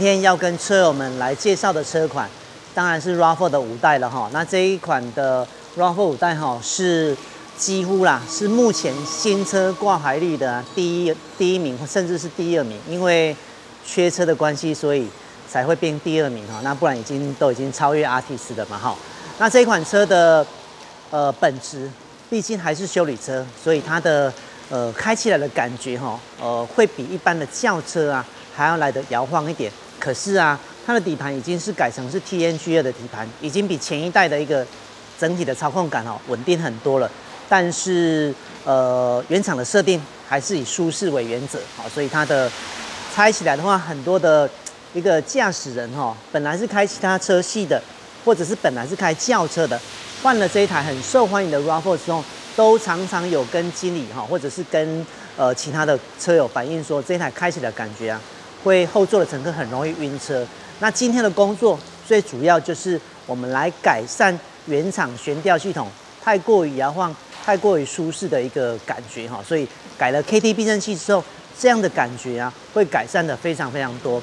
今天要跟车友们来介绍的车款，当然是 RAV4 的五代了哈。那这一款的 RAV4 五代哈是几乎啦，是目前新车挂牌率的第一第一名，甚至是第二名。因为缺车的关系，所以才会变第二名哈。那不然已经都已经超越 Artis 的嘛哈。那这款车的呃本质，毕竟还是修理车，所以它的呃开起来的感觉哈，呃会比一般的轿车啊。还要来的摇晃一点，可是啊，它的底盘已经是改成是 TNG 二的底盘，已经比前一代的一个整体的操控感哦稳定很多了。但是呃，原厂的设定还是以舒适为原则，好，所以它的拆起来的话，很多的一个驾驶人哈，本来是开其他车系的，或者是本来是开轿车的，换了这一台很受欢迎的 RAV4 之后，都常常有跟经理哈，或者是跟呃其他的车友反映说，这一台开起来感觉啊。会后座的乘客很容易晕车。那今天的工作最主要就是我们来改善原厂悬吊系统太过于摇晃、太过于舒适的一个感觉哈。所以改了 KT 避震器之后，这样的感觉啊会改善的非常非常多。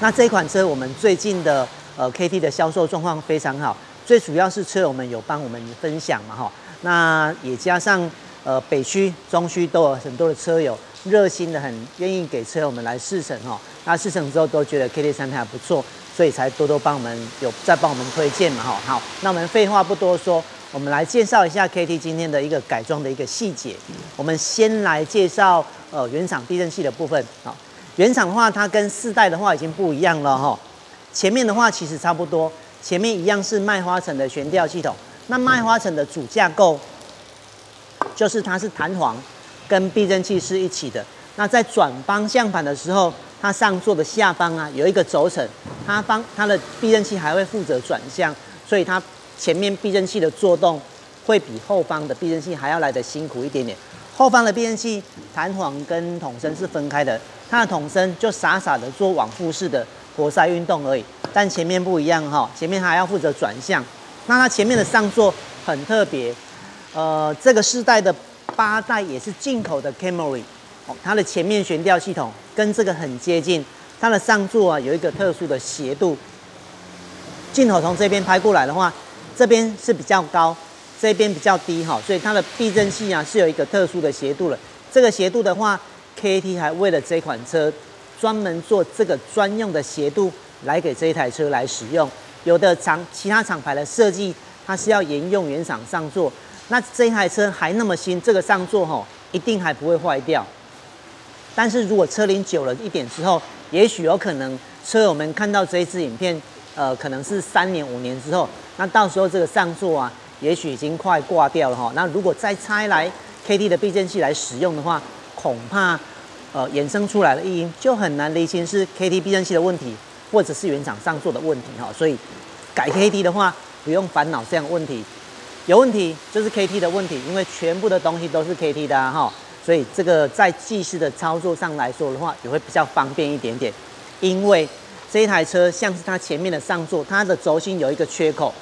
那这款车我们最近的呃 KT 的销售状况非常好，最主要是车友们有帮我们分享嘛哈。那也加上呃北区、中区都有很多的车友。热心的很，愿意给车友们来试乘哈。那试乘之后都觉得 KT 三台不错，所以才多多帮我们有再帮我们推荐嘛哈。好，那我们废话不多说，我们来介绍一下 KT 今天的一个改装的一个细节。我们先来介绍呃原厂避震器的部分。好，原厂的话它跟四代的话已经不一样了哈。前面的话其实差不多，前面一样是麦花臣的悬吊系统。那麦花臣的主架构就是它是弹簧。跟避震器是一起的。那在转方向盘的时候，它上座的下方啊有一个轴承，它方它的避震器还会负责转向，所以它前面避震器的作动会比后方的避震器还要来的辛苦一点点。后方的避震器弹簧跟筒身是分开的，它的筒身就傻傻的做往复式的活塞运动而已，但前面不一样哈，前面还要负责转向。那它前面的上座很特别，呃，这个世代的。八代也是进口的 Camry，哦，它的前面悬吊系统跟这个很接近，它的上座啊有一个特殊的斜度。镜头从这边拍过来的话，这边是比较高，这边比较低哈，所以它的避震器啊是有一个特殊的斜度了。这个斜度的话，KT 还为了这款车专门做这个专用的斜度来给这一台车来使用。有的厂其他厂牌的设计，它是要沿用原厂上座。那这一台车还那么新，这个上座吼一定还不会坏掉。但是如果车龄久了一点之后，也许有可能车友们看到这一支影片，呃，可能是三年五年之后，那到时候这个上座啊，也许已经快挂掉了哈。那如果再拆来 KT 的避震器来使用的话，恐怕呃衍生出来的异音就很难厘清是 KT 避震器的问题，或者是原厂上座的问题哈。所以改 KT 的话，不用烦恼这样的问题。有问题就是 KT 的问题，因为全部的东西都是 KT 的哈，所以这个在技师的操作上来说的话，也会比较方便一点点。因为这一台车像是它前面的上座，它的轴心有一个缺口，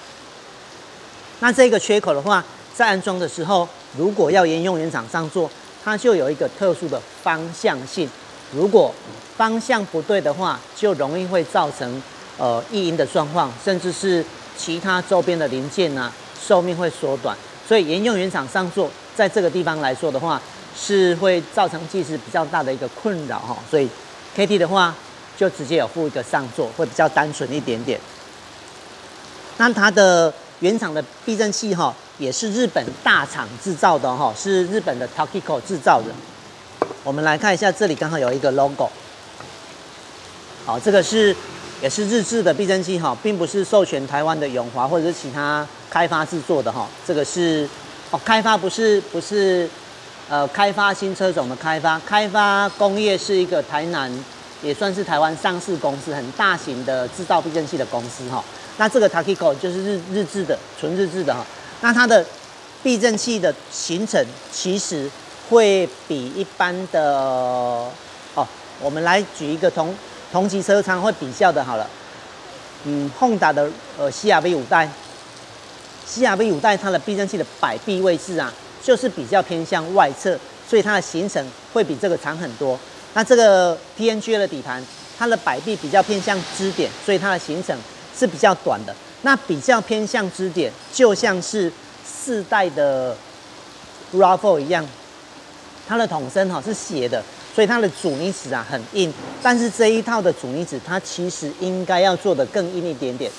那这个缺口的话，在安装的时候，如果要沿用原厂上座，它就有一个特殊的方向性，如果方向不对的话，就容易会造成呃异音的状况，甚至是其他周边的零件呢。寿命会缩短，所以沿用原厂上座，在这个地方来说的话，是会造成技师比较大的一个困扰哈。所以 KT 的话，就直接有附一个上座，会比较单纯一点点。那它的原厂的避震器哈，也是日本大厂制造的哈，是日本的 Takiko 制造的。我们来看一下，这里刚好有一个 logo。好，这个是。也是日制的避震器哈，并不是授权台湾的永华或者是其他开发制作的哈。这个是哦，开发不是不是呃开发新车种的开发，开发工业是一个台南也算是台湾上市公司，很大型的制造避震器的公司哈。那这个 Takiko 就是日日制的纯日制的哈。那它的避震器的形成其实会比一般的哦，我们来举一个同。同级车常会比较的，好了，嗯，Honda 的呃 CRV 五代，CRV 五代它的避震器的摆臂位置啊，就是比较偏向外侧，所以它的行程会比这个长很多。那这个 TNGA 的底盘它的摆臂比较偏向支点，所以它的行程是比较短的。那比较偏向支点，就像是四代的 RAV4 一样，它的筒身哈是斜的，所以它的阻尼尺啊很硬。但是这一套的阻尼尺，它其实应该要做的更硬一点点，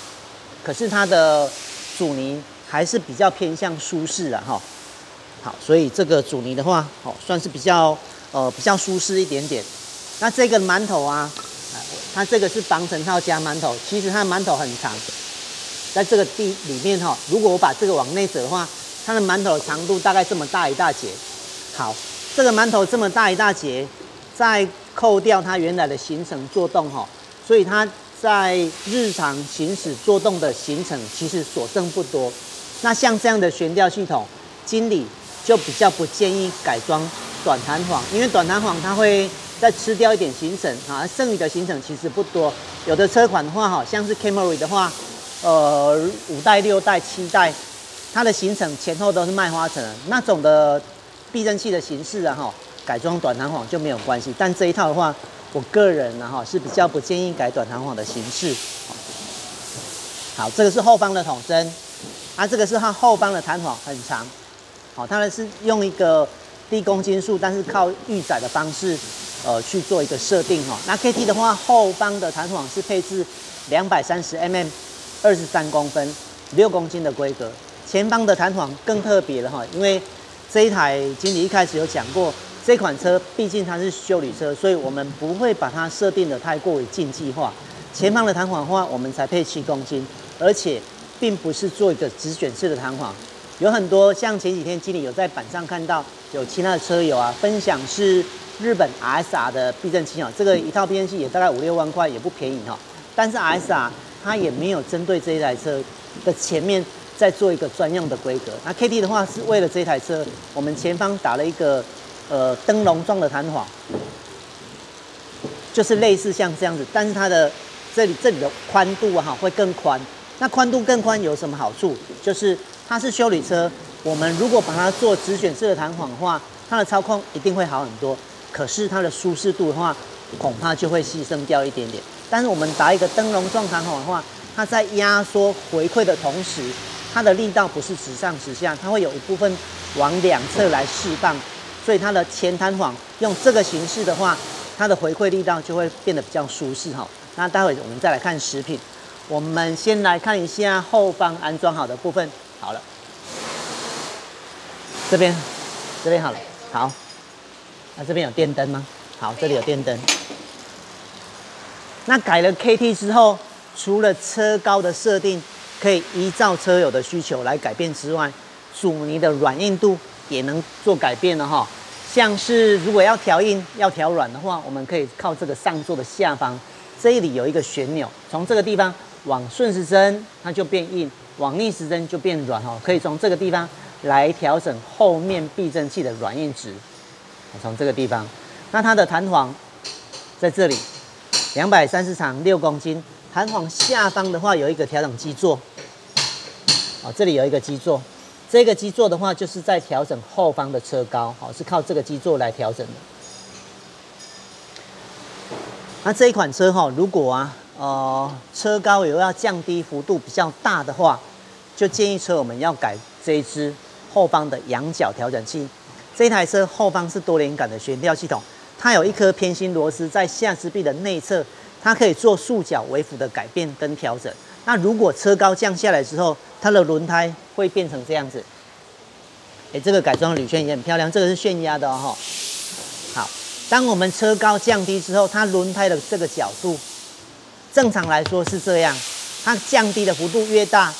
可是它的阻尼还是比较偏向舒适的哈。好，所以这个阻尼的话，哦，算是比较呃比较舒适一点点。那这个馒头啊，它这个是防尘套加馒头，其实它的馒头很长，在这个地里面哈，如果我把这个往内折的话，它的馒头长度大概这么大一大截。好，这个馒头这么大一大截，再扣掉它原来的行程做动哈，所以它在日常行驶做动的行程其实所剩不多。那像这样的悬吊系统，经理。就比较不建议改装短弹簧，因为短弹簧它会再吃掉一点行程啊，剩余的行程其实不多。有的车款的话，哈像是 Camry 的话，呃，五代、六代、七代，它的行程前后都是麦花臣那种的避震器的形式啊，哈，改装短弹簧就没有关系。但这一套的话，我个人呢，哈，是比较不建议改短弹簧的形式。好，这个是后方的筒身，啊，这个是它后方的弹簧很长。好，它呢是用一个低公斤数，但是靠预载的方式，呃，去做一个设定哈。那 KT 的话，后方的弹簧是配置两百三十 mm，二十三公分，六公斤的规格。前方的弹簧更特别了哈，因为这一台经理一开始有讲过，这款车毕竟它是修理车，所以我们不会把它设定的太过于竞技化。前方的弹簧的话，我们才配七公斤，而且并不是做一个直卷式的弹簧。有很多像前几天经理有在板上看到有其他的车友啊分享是日本 RSR 的避震器哦，这个一套避震器也大概五六万块，也不便宜哈。但是 RSR 它也没有针对这一台车的前面再做一个专用的规格。那 KT 的话是为了这台车，我们前方打了一个呃灯笼状的弹簧，就是类似像这样子，但是它的这里这里的宽度哈会更宽。那宽度更宽有什么好处？就是它是修理车，我们如果把它做直选式的弹簧的话，它的操控一定会好很多。可是它的舒适度的话，恐怕就会牺牲掉一点点。但是我们打一个灯笼状弹簧的话，它在压缩回馈的同时，它的力道不是直上直下，它会有一部分往两侧来释放，所以它的前弹簧用这个形式的话，它的回馈力道就会变得比较舒适哈。那待会我们再来看食品。我们先来看一下后方安装好的部分。好了，这边，这边好了。好，那这边有电灯吗？好，这里有电灯。那改了 KT 之后，除了车高的设定可以依照车友的需求来改变之外，阻尼的软硬度也能做改变了哈。像是如果要调硬、要调软的话，我们可以靠这个上座的下方，这里有一个旋钮，从这个地方。往顺时针它就变硬，往逆时针就变软哈，可以从这个地方来调整后面避震器的软硬值。从这个地方，那它的弹簧在这里，两百三十长六公斤。弹簧下方的话有一个调整基座，哦，这里有一个基座，这个基座的话就是在调整后方的车高，哦，是靠这个基座来调整的。那这一款车哈，如果啊。呃，车高有要降低幅度比较大的话，就建议车我们要改这一支后方的仰角调整器。这台车后方是多连杆的悬吊系统，它有一颗偏心螺丝在下支臂的内侧，它可以做束角微幅的改变跟调整。那如果车高降下来之后，它的轮胎会变成这样子。哎，这个改装的铝圈也很漂亮，这个是炫压的哦。好，当我们车高降低之后，它轮胎的这个角度。正常来说是这样，它降低的幅度越大，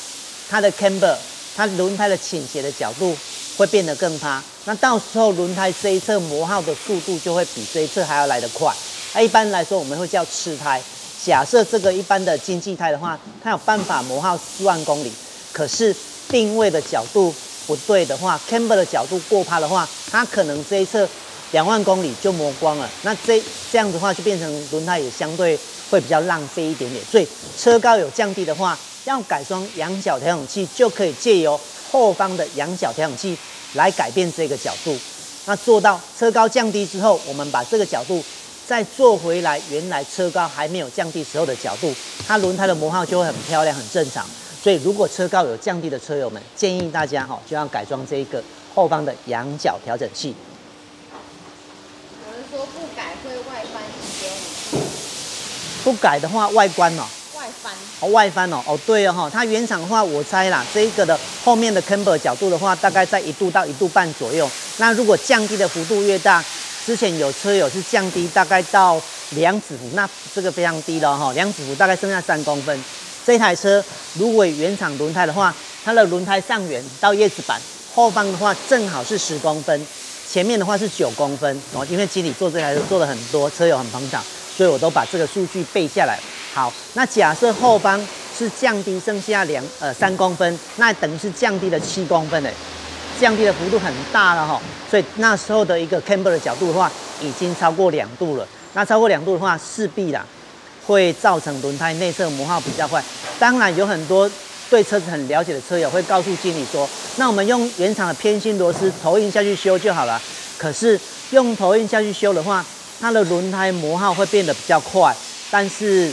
它的 camber，它轮胎的倾斜的角度会变得更趴。那到时候轮胎这一侧磨耗的速度就会比这一侧还要来得快。那一般来说我们会叫吃胎。假设这个一般的经济胎的话，它有办法磨耗四万公里，可是定位的角度不对的话，camber 的角度过趴的话，它可能这一侧两万公里就磨光了。那这这样子的话，就变成轮胎也相对。会比较浪费一点点，所以车高有降低的话，要改装仰角调整器，就可以借由后方的仰角调整器来改变这个角度。那做到车高降低之后，我们把这个角度再做回来原来车高还没有降低时候的角度，它轮胎的磨耗就会很漂亮，很正常。所以如果车高有降低的车友们，建议大家哈就要改装这一个后方的仰角调整器。有人说不改会外翻一点，不改的话，外观哦，外翻。哦，外翻哦，哦对哦哈，它原厂的话，我猜啦，这一个的后面的 camber 角度的话，大概在一度到一度半左右。那如果降低的幅度越大，之前有车友是降低大概到两指幅，那这个非常低了哈，两指幅大概剩下三公分。这台车如果原厂轮胎的话，它的轮胎上缘到叶子板后方的话正好是十公分，前面的话是九公分哦。因为经理做这台车做了很多，车友很捧场，所以我都把这个数据背下来。好，那假设后方是降低剩下两呃三公分，那等于是降低了七公分诶，降低的幅度很大了哈。所以那时候的一个 camber 的角度的话，已经超过两度了。那超过两度的话，势必啦。会造成轮胎内侧磨耗比较快。当然，有很多对车子很了解的车友会告诉经理说：“那我们用原厂的偏心螺丝投印下去修就好了。”可是用投印下去修的话，它的轮胎磨耗会变得比较快，但是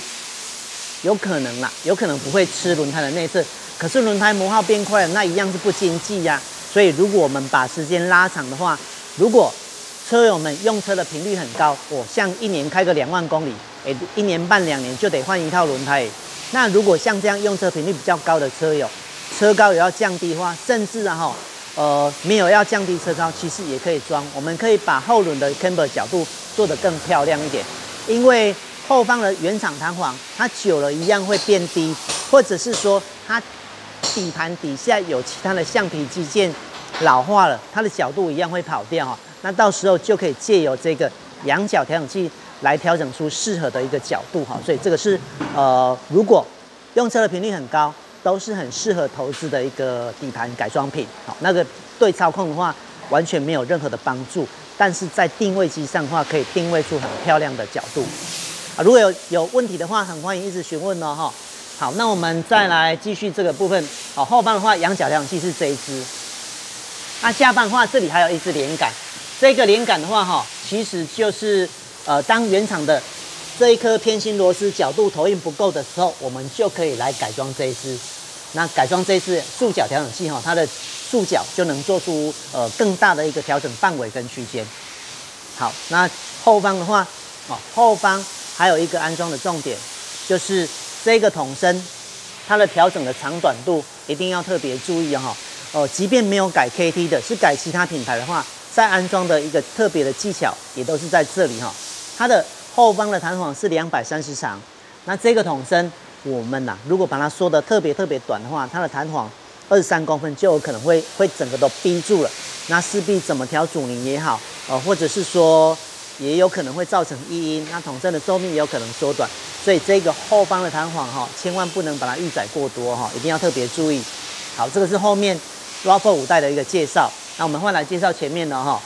有可能啦，有可能不会吃轮胎的内侧。可是轮胎磨耗变快了，那一样是不经济呀。所以如果我们把时间拉长的话，如果车友们用车的频率很高，我像一年开个两万公里。哎，一年半两年就得换一套轮胎。那如果像这样用车频率比较高的车友，车高也要降低的话，甚至啊哈，呃，没有要降低车高，其实也可以装。我们可以把后轮的 camber 角度做得更漂亮一点，因为后方的原厂弹簧它久了一样会变低，或者是说它底盘底下有其他的橡皮基件老化了，它的角度一样会跑掉哈。那到时候就可以借由这个仰角调整器。来调整出适合的一个角度哈，所以这个是呃，如果用车的频率很高，都是很适合投资的一个底盘改装品。好，那个对操控的话完全没有任何的帮助，但是在定位机上的话，可以定位出很漂亮的角度。啊，如果有有问题的话，很欢迎一直询问哦哈。好，那我们再来继续这个部分。好，后方的话，仰角调整器是这一支。那下半的话，这里还有一支连杆。这个连杆的话哈，其实就是。呃，当原厂的这一颗偏心螺丝角度投影不够的时候，我们就可以来改装这一支。那改装这一支束角调整器哈，它的束角就能做出呃更大的一个调整范围跟区间。好，那后方的话，哦，后方还有一个安装的重点，就是这个桶身它的调整的长短度一定要特别注意哈。哦，即便没有改 KT 的，是改其他品牌的话，在安装的一个特别的技巧也都是在这里哈。它的后方的弹簧是两百三十长，那这个筒身我们呐，如果把它缩的特别特别短的话，它的弹簧二十三公分就有可能会会整个都逼住了，那势必怎么调阻尼也好，呃，或者是说也有可能会造成异音，那筒身的寿命也有可能缩短，所以这个后方的弹簧哈，千万不能把它预载过多哈，一定要特别注意。好，这个是后面 RAV4 五代的一个介绍，那我们换来介绍前面的哈。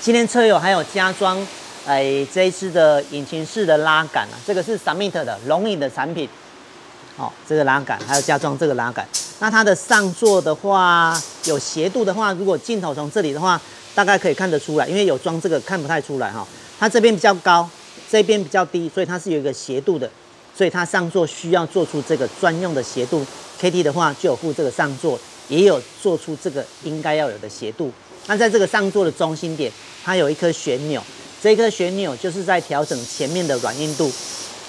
今天车友还有加装，哎，这一次的引擎式的拉杆啊，这个是 Summit 的龙影的产品，哦，这个拉杆还有加装这个拉杆。那它的上座的话，有斜度的话，如果镜头从这里的话，大概可以看得出来，因为有装这个看不太出来哈。它这边比较高，这边比较低，所以它是有一个斜度的，所以它上座需要做出这个专用的斜度。KT 的话就有附这个上座，也有做出这个应该要有的斜度。那在这个上座的中心点，它有一颗旋钮，这颗旋钮就是在调整前面的软硬度，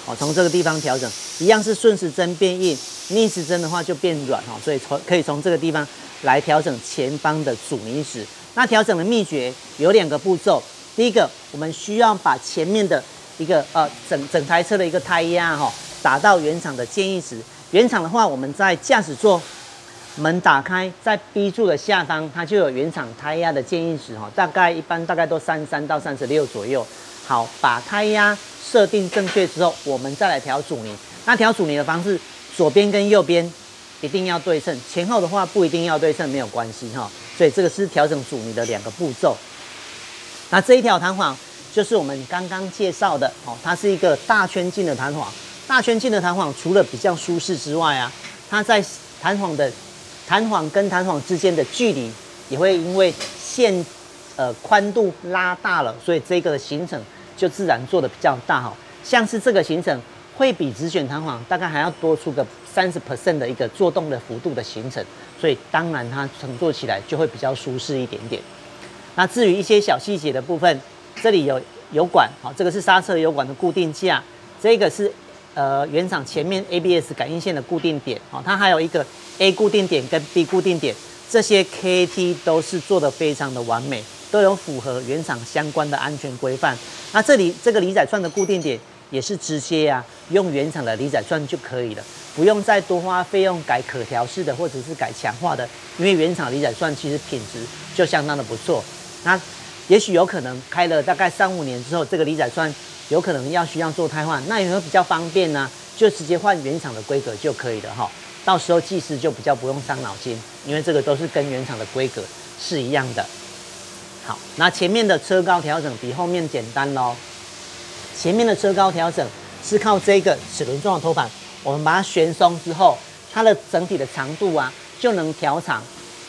哦，从这个地方调整，一样是顺时针变硬，逆时针的话就变软哈，所以从可以从这个地方来调整前方的阻尼值。那调整的秘诀有两个步骤，第一个，我们需要把前面的一个呃整整台车的一个胎压哈打到原厂的建议值，原厂的话我们在驾驶座。门打开，在 B 柱的下方，它就有原厂胎压的建议值哈，大概一般大概都三三到三十六左右。好，把胎压设定正确之后，我们再来调阻尼。那调阻尼的方式，左边跟右边一定要对称，前后的话不一定要对称，没有关系哈。所以这个是调整阻尼的两个步骤。那这一条弹簧就是我们刚刚介绍的哦，它是一个大圈径的弹簧。大圈径的弹簧除了比较舒适之外啊，它在弹簧的弹簧跟弹簧之间的距离也会因为线，呃宽度拉大了，所以这个的行程就自然做的比较大哈。像是这个行程会比直选弹簧大概还要多出个三十 percent 的一个做动的幅度的行程，所以当然它乘坐起来就会比较舒适一点点。那至于一些小细节的部分，这里有油管，好，这个是刹车油管的固定架，这个是呃原厂前面 ABS 感应线的固定点，好，它还有一个 A 固定点跟 B 固定点，这些 KT 都是做的非常的完美，都有符合原厂相关的安全规范。那这里这个离载串的固定点也是直接啊，用原厂的离载串就可以了，不用再多花费用改可调式的或者是改强化的，因为原厂离载串其实品质就相当的不错。那也许有可能开了大概三五年之后，这个离载栓有可能要需要做胎换，那有没有比较方便呢？就直接换原厂的规格就可以了哈。到时候技师就比较不用伤脑筋，因为这个都是跟原厂的规格是一样的。好，那前面的车高调整比后面简单喽。前面的车高调整是靠这个齿轮状的托盘，我们把它旋松之后，它的整体的长度啊就能调长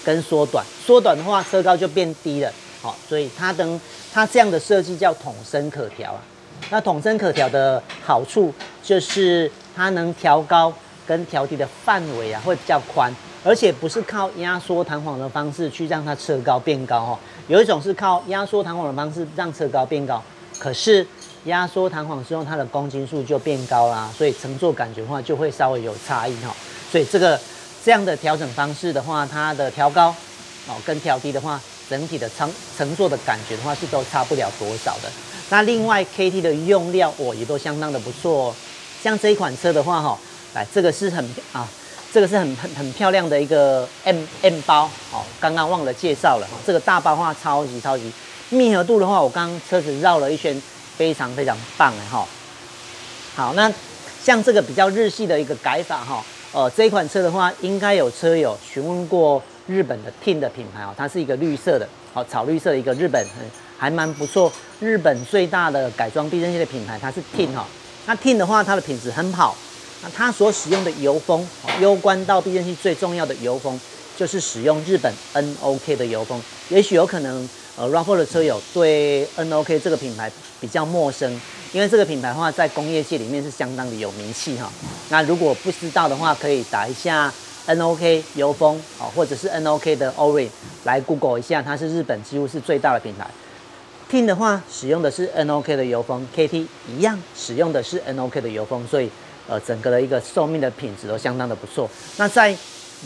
跟缩短。缩短的话，车高就变低了。好，所以它等它这样的设计叫筒身可调啊。那筒身可调的好处就是它能调高跟调低的范围啊会比较宽，而且不是靠压缩弹簧的方式去让它车高变高哈。有一种是靠压缩弹簧的方式让车高变高，可是压缩弹簧之后它的公斤数就变高啦，所以乘坐感觉的话就会稍微有差异哈。所以这个这样的调整方式的话，它的调高哦跟调低的话。整体的乘乘坐的感觉的话是都差不了多少的。那另外 KT 的用料哦也都相当的不错。哦像这一款车的话哈，来这个是很啊，这个是很很很漂亮的一个 M M 包哦，刚刚忘了介绍了。这个大包的话超级超级密合度的话，我刚车子绕了一圈，非常非常棒哎哈。好，那像这个比较日系的一个改法哈，呃这一款车的话，应该有车友询问过。日本的 Tin 的品牌哦，它是一个绿色的，好草绿色的一个日本，还蛮不错。日本最大的改装避震器的品牌，它是 Tin 哈。那 Tin 的话，它的品质很好。那它所使用的油封，攸关到避震器最重要的油封，就是使用日本 NOK 的油封。也许有可能，呃，RAV4 的车友对 NOK 这个品牌比较陌生，因为这个品牌的话，在工业界里面是相当的有名气哈。那如果不知道的话，可以打一下。NOK 油封哦，或者是 NOK 的 O-ring，来 Google 一下，它是日本几乎是最大的品牌。Tin 的话使用的是 NOK 的油封，KT 一样使用的是 NOK 的油封，所以呃整个的一个寿命的品质都相当的不错。那在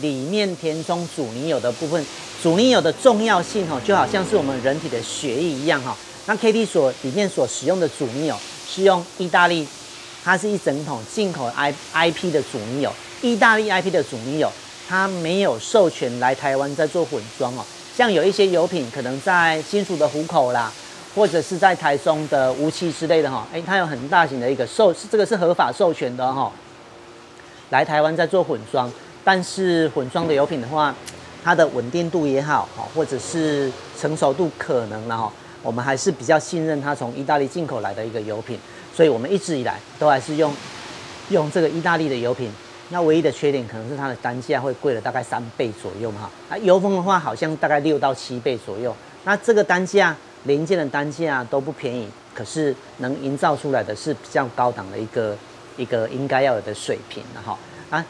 里面填充阻尼油的部分，阻尼油的重要性哈，就好像是我们人体的血液一样哈。那 KT 所里面所使用的阻尼油是用意大利，它是一整桶进口 I IP 的阻尼油。意大利 IP 的主力油，它没有授权来台湾在做混装哦。像有一些油品可能在新竹的湖口啦，或者是在台中的无锡之类的哈，哎，它有很大型的一个授，这个是合法授权的哈。来台湾在做混装，但是混装的油品的话，它的稳定度也好哈，或者是成熟度可能呢哈，我们还是比较信任它从意大利进口来的一个油品，所以我们一直以来都还是用用这个意大利的油品。那唯一的缺点可能是它的单价会贵了大概三倍左右嘛，啊，油封的话好像大概六到七倍左右。那这个单价零件的单价都不便宜，可是能营造出来的是比较高档的一个一个应该要有的水平了哈。啊，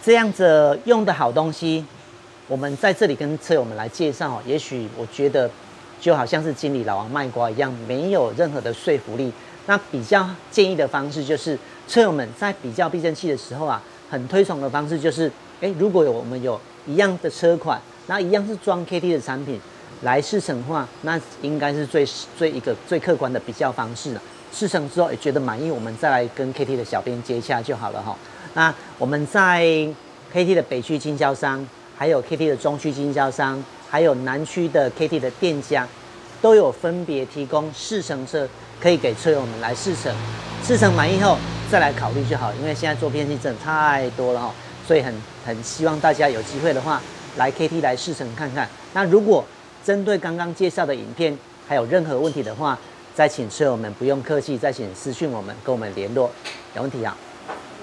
这样子用的好东西，我们在这里跟车友们来介绍，也许我觉得就好像是经理老王卖瓜一样，没有任何的说服力。那比较建议的方式就是，车友们在比较避震器的时候啊。很推崇的方式就是，哎，如果有我们有一样的车款，那一样是装 KT 的产品来试乘的话，那应该是最最一个最客观的比较方式了。试乘之后也觉得满意，我们再来跟 KT 的小编接洽就好了哈。那我们在 KT 的北区经销商，还有 KT 的中区经销商，还有南区的 KT 的店家，都有分别提供试乘车，可以给车友们来试乘。试乘满意后。再来考虑就好，因为现在做变器真的太多了哈，所以很很希望大家有机会的话来 KT 来试乘看看。那如果针对刚刚介绍的影片还有任何问题的话，再请车友们不用客气，再请私讯我们跟我们联络。有问题啊？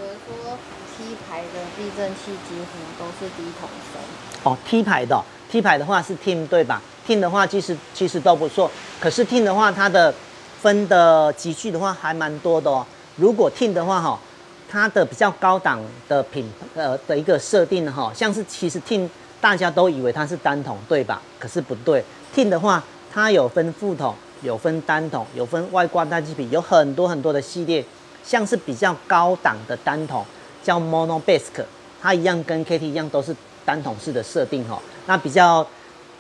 有人说 T 牌的避震器几乎都是低筒声。哦，T 牌的 T 牌的话是 Team 对吧？Team 的话其实其实都不错，可是 Team 的话它的分的集距的话还蛮多的哦。如果听的话哈，它的比较高档的品呃的一个设定哈，像是其实听大家都以为它是单筒对吧？可是不对，听的话它有分副筒，有分单筒，有分外挂大气皮，有很多很多的系列，像是比较高档的单筒叫 Mono Bass，它一样跟 KT 一样都是单筒式的设定哈。那比较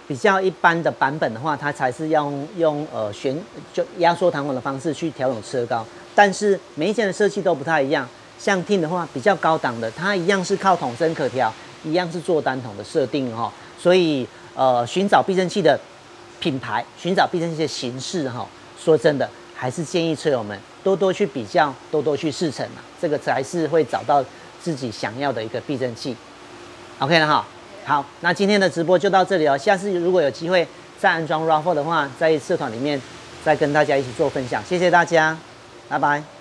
比较一般的版本的话，它才是要用用呃旋就压缩弹簧的方式去调整车高，但是每一件的设计都不太一样。像听的话比较高档的，它一样是靠筒身可调，一样是做单筒的设定哈。所以呃寻找避震器的品牌，寻找避震器的形式哈，说真的还是建议车友们多多去比较，多多去试乘啊，这个才是会找到自己想要的一个避震器。OK 了哈。好，那今天的直播就到这里哦。下次如果有机会再安装 Raffle 的话，在社团里面再跟大家一起做分享。谢谢大家，拜拜。